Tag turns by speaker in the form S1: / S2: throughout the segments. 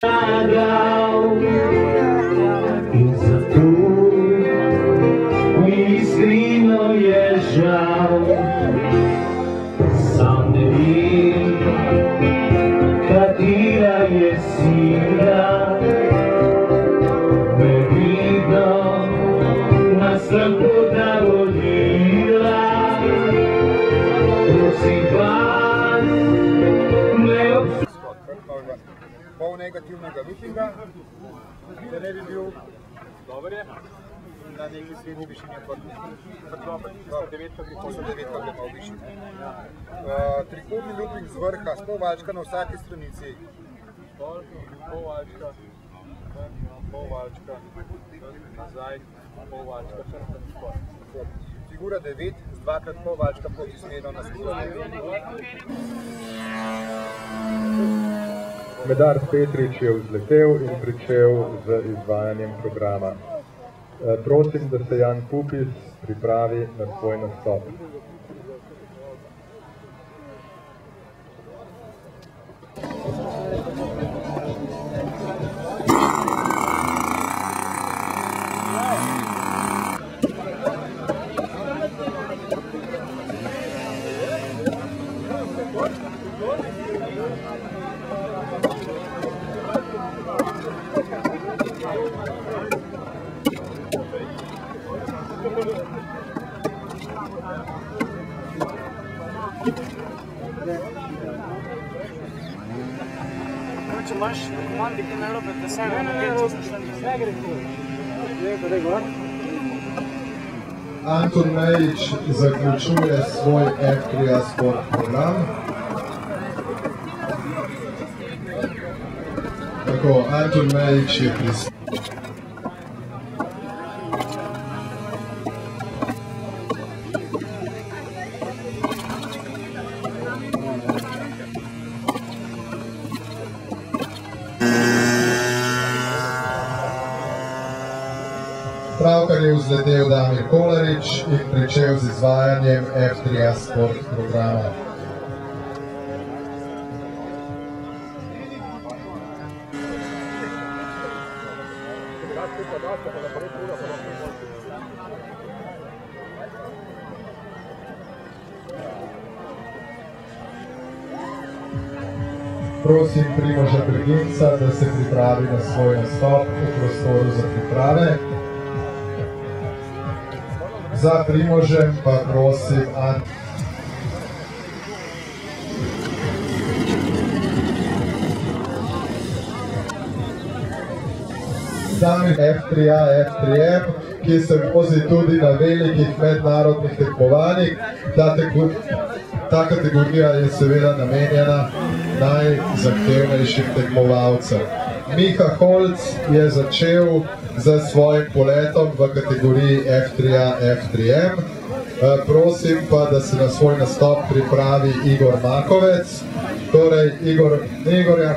S1: In
S2: pol negativnega mitinga, da ne bi bil dober je, na neki srednji višini kot devetka, kot devetka bi malo višji. Uh, trikotni looping z vrha, spovalčka na vsaki stranici. Spovalčka, spovalčka, nazaj, spovalčka, črta spor. Figura 9 z dvakrat povalčka proti smedu na
S3: Medard Petrič je vzletel in pričel z izvajanjem programa. E, Prosim, da se Jan Pupis pripravi na svoj nastop.
S4: Антон Мейч заключує свой Ектрія спорт програм. Tako, Antun Majić je pristojen. Je vzletel Damir Kolarič in pričel z izvajanjem F3A Sport programa. Prosim Primoža Brginca, da se pripravi na svoj nastop v prostoru za priprave. Za Primožem pa prosim Ant. Sami F3A, F3M, ki se vozi tudi na velikih mednarodnih tekmovanjih. Ta, teku, ta kategorija je seveda namenjena najzahtevnejšim tekmovalcem. Miha Holc je začel z svojim poletom v kategoriji F3A, F3M. Eh, Prosim pa, da se na svoj nastop pripravi Igor Makovec. Torej, Igor, Igorja,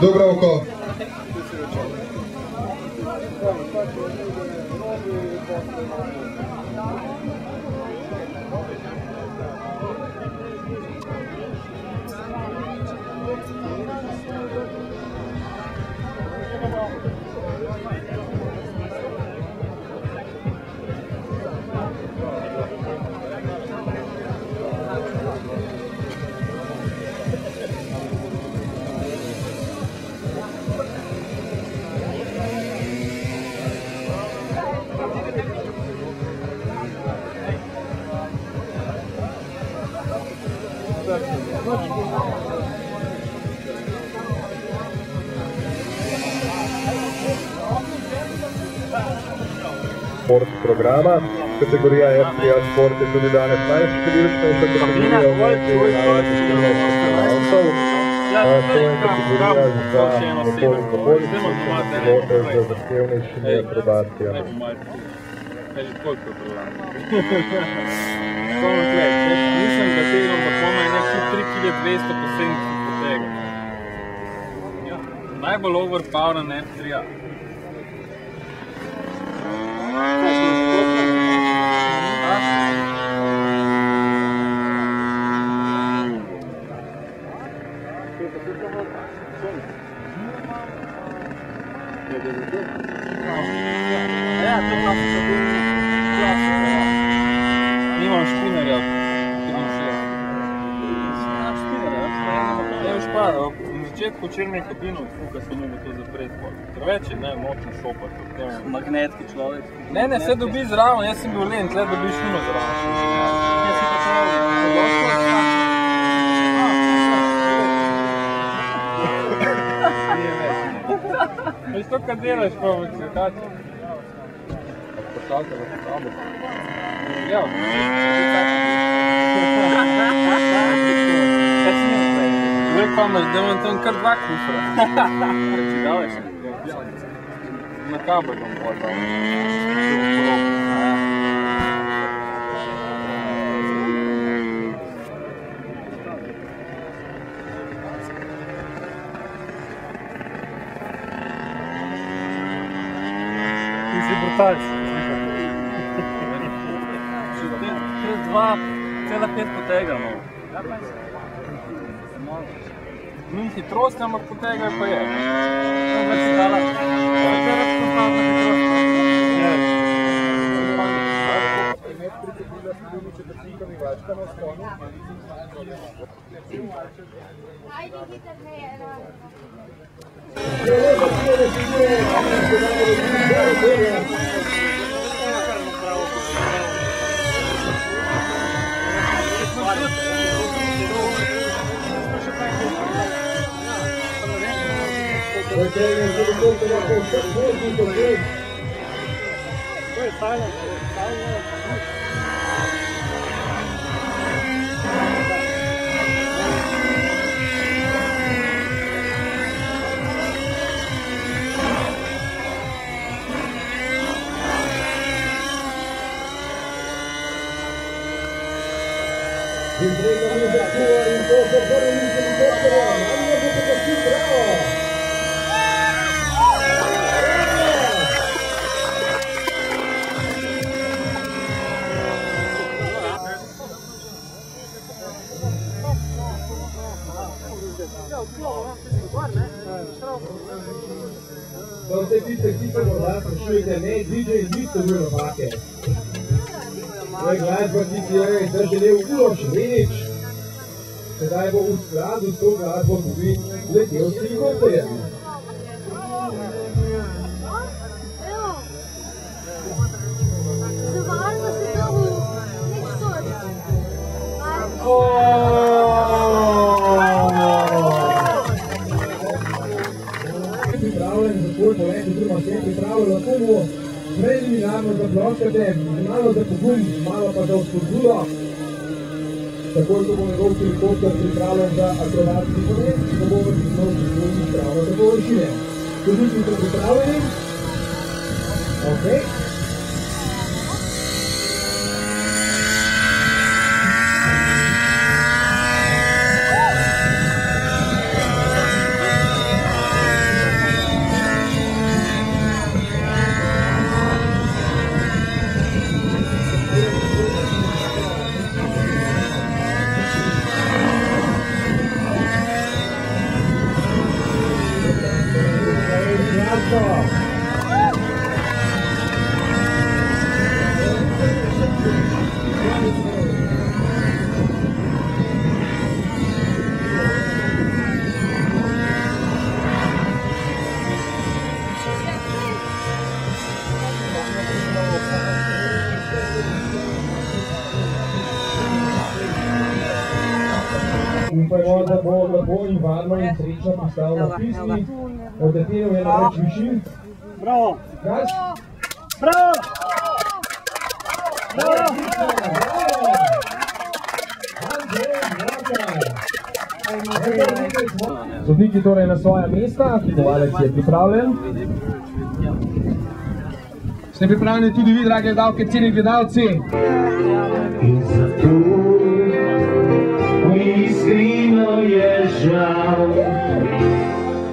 S4: Dubrovko.
S3: Sport programa. Kategorija F3A Sport je tudi danes najštevilčnejša kategorija v mreži tekmovalcev. Eh, To je kategorija za nekoliko bolj pilote z zahtevnejšimi akrobacijami.
S5: Mislim, da tega komaj neki 3 kg 200 po 70 potega. Najbolj overpoweren F3A.
S6: Ja, to pa so bili klasika.
S5: Nimam špinerja. 73. Ne, už pa, v začetku črni kabino, tukaj sem mogel to zapreti. pol. Ker več je ne močno tem.
S6: Magnetki človek.
S5: Ne, ne, vse dobi zraven, jaz sem bil len, tle dobiš nuno zraven.
S6: Jaz si pa to
S5: Veš to, kaj delaš, pa v cvetači. Pošaljka za potabo. Ja,
S6: Kaj si mi prej?
S5: Zdaj pa imaš, da imam tam kar dva kufra.
S6: Če davaš?
S5: Na kabel bom pol dal.
S6: Ti si brutalc. Še dva, cela pet potegamo.
S5: Ni hitrost, ampak potega pa je.
S6: To več si dala. Katera konstantna hitrost?
S2: Med pritrdila s drugimi četrtinkami vačka na vzponu.
S7: Ajde, Eu tenho aquele
S3: corpo uma porção muito grande. O Corinthians, encontra o Amor, e a gente tem tiste, ki se morda sprašujete, ne, DJ niso bil napake. To je glasba, ki si jo je zaželel Uroš Venič. Sedaj bo v skladu s to glasbo tudi letel s helikopterjem. Za polet, oziroma vse pripravljeno, lahko mu preliminarno zaploskate, malo za pogum, malo pa za vzpodbudo. Takoj, ko bo njegov helikopter pripravljen za akrobatski polet, ko bo v pravo do površine. Tudi ste pripravljeni? Okay. Upajmo, da bo lepo in varno in srečno pristal na pismi. Odletel je na več višin.
S6: Bravo!
S3: Gaš?
S6: Bravo!
S3: Sodniki torej na svoja mesta, kupovalec je pripravljen. Ste pripravljeni tudi vi, drage gledalke, ceni gledalci?
S1: In zato